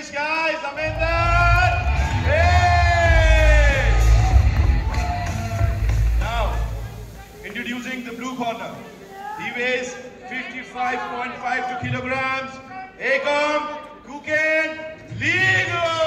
finish, guys. I'm in there. Hey! Now, introducing the blue corner. He weighs 55.52 kilograms. Akam Kuken Legal.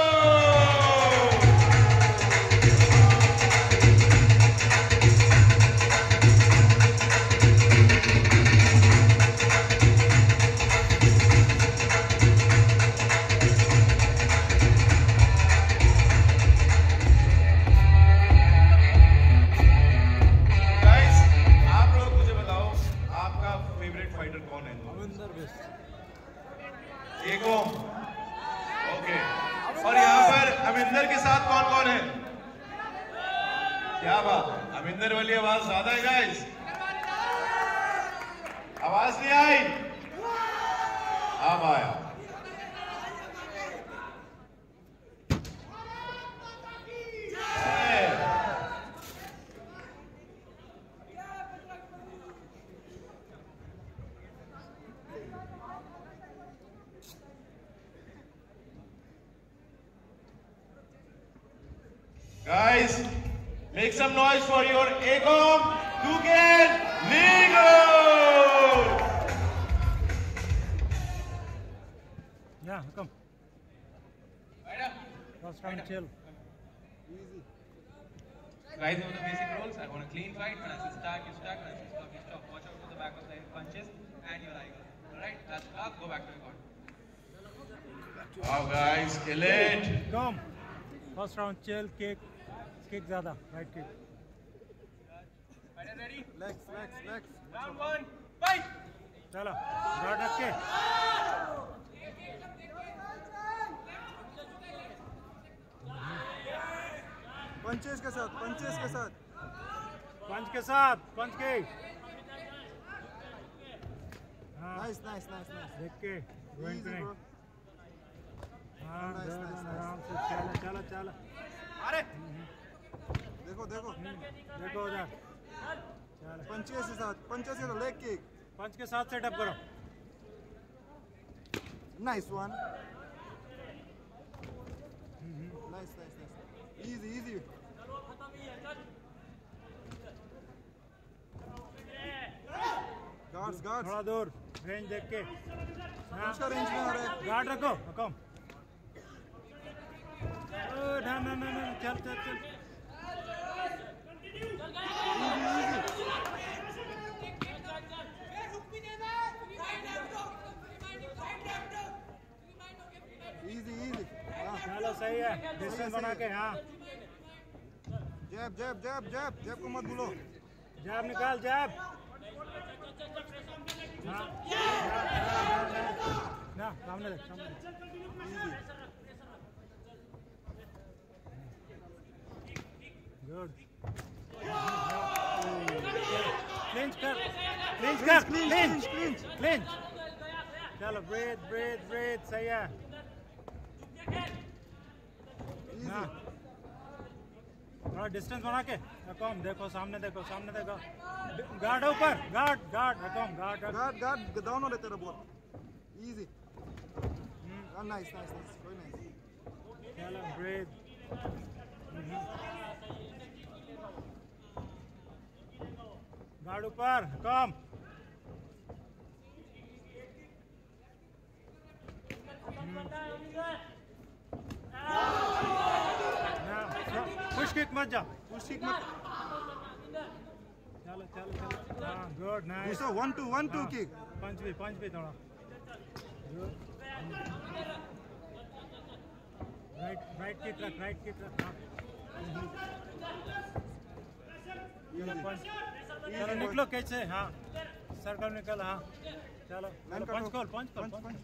Make noise for your Egom Dugan Ligo! Yeah, come. First round, chill. Guys, know the basic rules. I want a clean fight. When I say stack, you stack. When I say stop, you stop. Watch out for the back of the head punches and your eye. Alright? That's up. Go back to your guard. Wow, guys, kill it! Come. First round, chill, kick. Kick ज़्यादा, right kick. Fighter ready? Legs, legs, legs. Round one. Fight! चलो, रख के. Punches के साथ punches के साथ पंच के साथ, पंच के. हाँ, नाइस नाइस नाइस नाइस देख के. To ब्रो हाँ. आराम से चलो, चलो, चलो. देखो देखो देखो उधर. चलो. के साथ पंचेस के साथ लेग किक पंच के साथ सेटअप करो. Nice one nice nice nice easy easy guards guards थोड़ा दूर, रेंज देख के. हाँ, उसका रेंज में आ रहा है गार्ड रखो, कम. ओ, ना, ना, ना, चल, चल, चल. हाँ चलो सही है डिस्टेंस बना के हाँ मत भूलो जैब निकाल जैब हाँ ना सामने देख सामने गुड क्लिंच कर क्लिंच क्लिंच क्लिंच चलो ब्रेथ ब्रेथ ब्रेथ सही है ना थोड़ा डिस्टेंस बना के रकम देखो सामने देखो सामने देखो। गार्ड ऊपर गार्ड गार्ड रकम गार्ड गार्ड। गार्ड डाउन हो रहे तेरा ball easy nice nice nice very nice चलो ब्रेथ गार्ड ऊपर कम पुश किक मत जा पुश किक मत चलो चलो चलो। हाँ गुड नाइस दूसरा one two one two kick punch भी पंच भी थोड़ा। राइट राइट किक रख राइट किक रख हाँ। चलो निकलो कैसे? हाँ। सर्कल निकल हाँ। चलो पंच खोल पंच खोल punch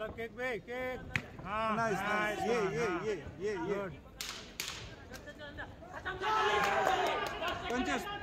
Hello, cake, babe, cake. Ah, oh, nice, nice. Yeah, yeah, ah, yeah, yeah, yeah. Good. Punches.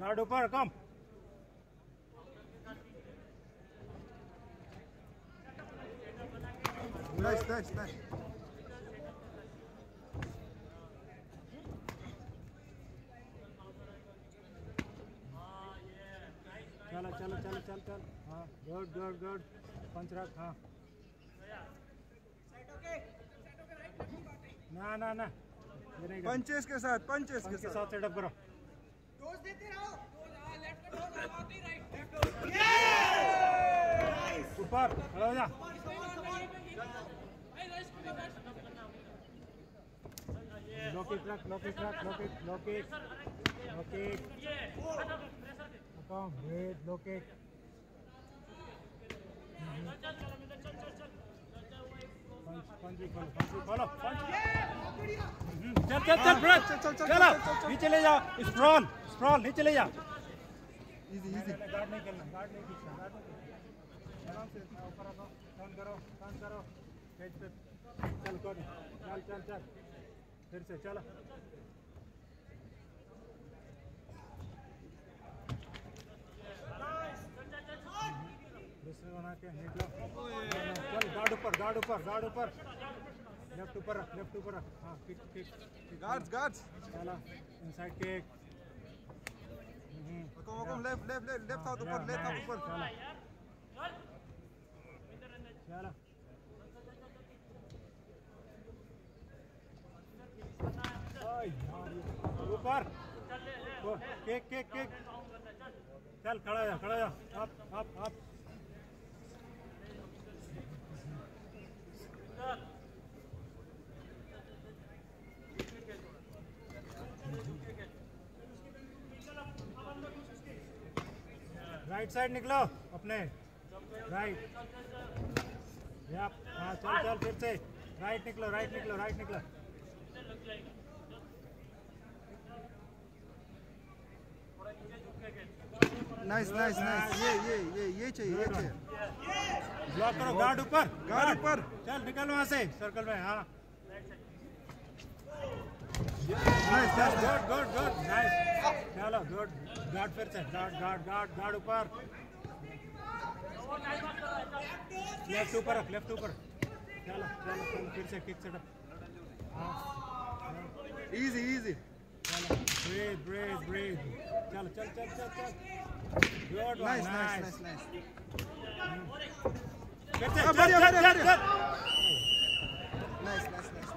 Guard ऊपर कम Nice, nice, nice. चलो चलो चलो चल चल। हाँ गुड गुड गुड पंच रख हाँ। ना ना ना। ये नहीं करना। पंचेस के साथ पंचेस के पंच के साथ साथ सेटअप करो ऊपर खड़ा हो जा। लॉकिट रख। लॉकिट रख lock it lock it lock it come wait lock it punch punch भी खोलो पंच भी खोलो पंच हम्म, चल चल चल ब्रश चल, चल, चल, चलो चल, चल, चल। नीचे ले जा स्ट्रॉल स्ट्रॉल नीचे ले जा इजी इजी गार्ड नहीं करना गार्ड नहीं खींचना आराम से हाँ, ऊपर टर्न करो टर्न करो पेज पे चल चल चल चल फिर से चलो दूसरे बना के निकलो चल गार्ड ऊपर गार्ड ऊपर गार्ड ऊपर। लेफ़्ट ऊपर रख लेफ़्ट ऊपर रख। हाँ किक किक गार्ड्स गार्ड्स चलो इनसाइड किक हुकुम हुकुम लेफ़्ट लेफ़्ट लेफ़्ट लेफ़्ट हाथ ऊपर लेफ़्ट हाथ ऊपर। चलो। ये- ऊपर। Kick kick kick. चल खड़ा जा खड़ा जा। Up up up right side निकलो, अपने। राइट हाँ चल चल, फिर से। राइट निकलो राइट निकलो राइट निकलो। नाइस नाइस नाइस ये ये ये ये चाहिए ये चाहिए ब्लॉक करो गार्ड ऊपर। गार्ड ऊपर। चल निकल वहाँ से सर्कल में हाँ। Nice nice good good good nice चलो गुड गार्ड फिर से। गार्ड गार्ड गार्ड गार्ड ऊपर। लेफ़्ट ऊपर रख लेफ़्ट ऊपर। चलो चलो फिर से किक सेटअप हाँ। Easy easy Breathe, breathe, breathe. Chalo, chalo, chalo, chalo, chalo. Good one. Nice, nice, nice, nice. Get it, get it, get it, get it. Nice, nice, nice.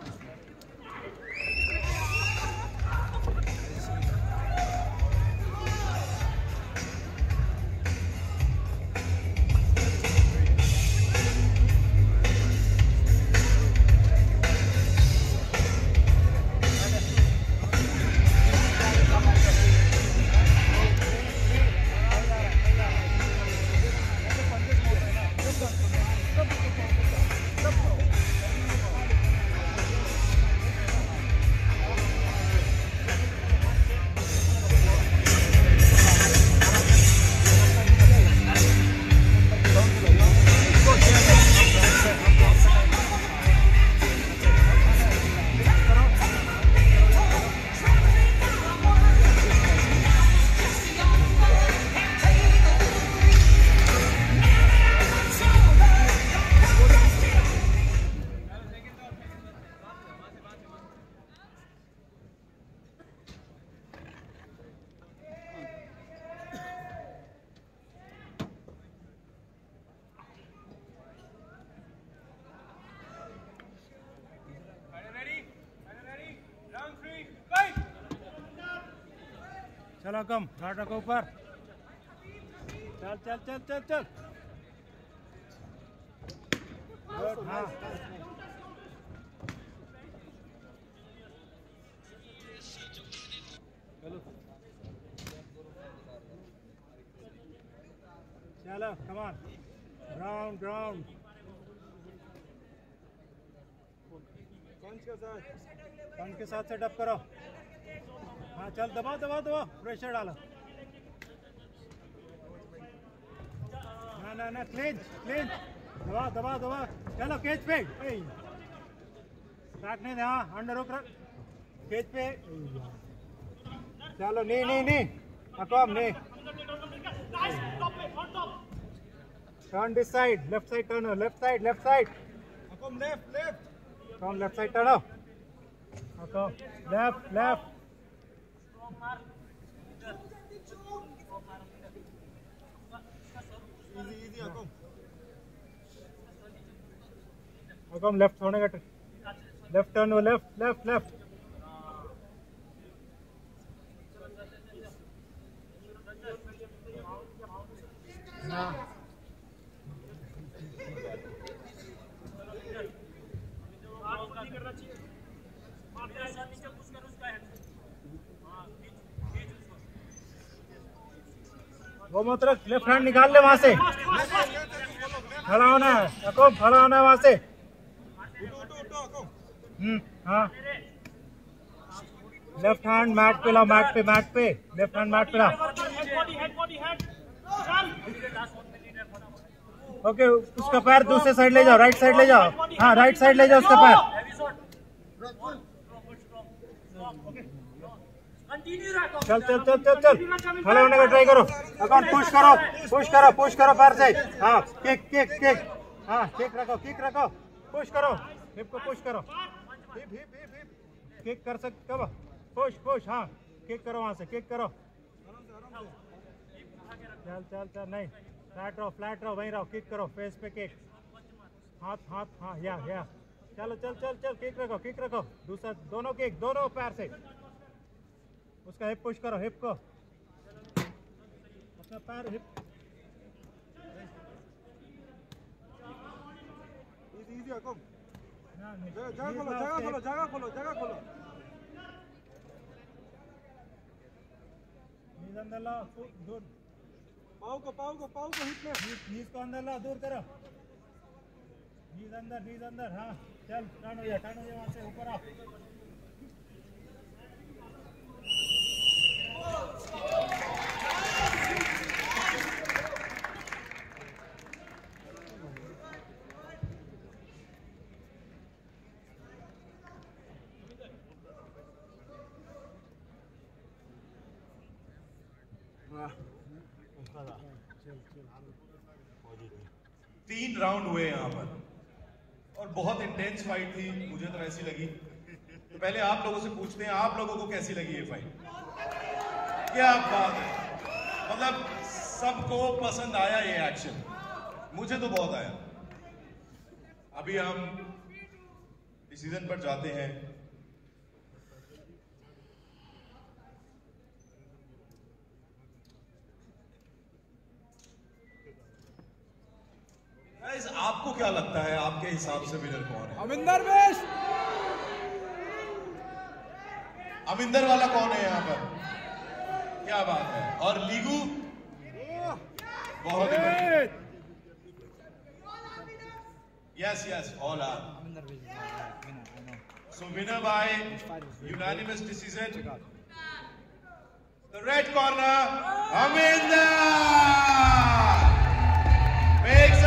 चलो कम guard रखो ऊपर। चल चल चल चल चल। हाँ। चलो। कमान ग्राउंड ग्राउंड पंच के साथ? पंच के साथ सेटअप करो? हाँ चल दबाओ दबाओ दबाओ प्रेशर डालो ना ना ना क्लींच क्लींच दबाओ दबाओ दबाओ चलो केज पे ए, रख नहीं हाँ अंडर रोक रख केज पे चलो नहीं नहीं नहीं Akom, knee. Turn this side, left side turn, left side, left side. Akom, left, left. Come left side turn. Easy, Akom. Akom, left होने का left turn left left left वो लेफ़्ट हैंड निकाल ले वहाँ से। खड़ा होना है। खड़ा होना है वहाँ से. हम्म हाँ। लेफ़्ट हैंड मैट पे लाओ मैट पे मैट पे। लेफ़्ट हैंड मैट पे लाओ। ओके उसका पैर दूसरे साइड ले जाओ राइट साइड ले जाओ। हाँ राइट साइड ले जाओ उसका पैर। चल चल चल चल चल। खड़े होने का ट्राई करो। अकाउंट पुश करो पुश करो पुश करो पैर से हाँ किक किक किक हाँ किक रखो किक रखो। पुश करो। हिप को पुश करो। Hip hip hip hip kick कर सकते हो पुश पुश हाँ। किक करो वहाँ से किक करो। चल चल चल, नहीं। फ्लैट रहो फ्लैट रहो, वहीं रहो किक करो फेस पे किक हाथ हाथ हाँ या या। चलो, चल चल चल किक रखो किक रखो। दूसरा, दोनों किक दोनों पैर से उसका हिप पुश करो हिप को अपना पैर हिप Akom. ना, नहीं। जगह खोलो, जगह खोलो, जगह खोलो, जगह खोलो. Knees अंदर फुट दूर पाव को, पाव को, पाव को hit में. नीज नीज को अंदर लाओ दूर करो नीज अंदर नीज अंदर हाँ चल टर्न हो जा टर्न हो जा वहाँ से ऊपर आओ तीन राउंड हुए यहाँ पर। और बहुत इंटेंस फाइट थी, मुझे तो ऐसी लगी। तो पहले आप लोगों से पूछते हैं, आप लोगों को कैसी लगी ये फाइट क्या बात है? मतलब सबको पसंद आया ये एक्शन मुझे तो बहुत आया. अभी हम डिसीज़न पर जाते हैं. आपको क्या लगता है? आपके हिसाब से विनर कौन है? अमिंदर बेश अमिंदर वाला कौन है यहाँ पर? क्या बात है? और लीगू? बहुत yes yes all are so winner by unanimous decision red corner Amanda Max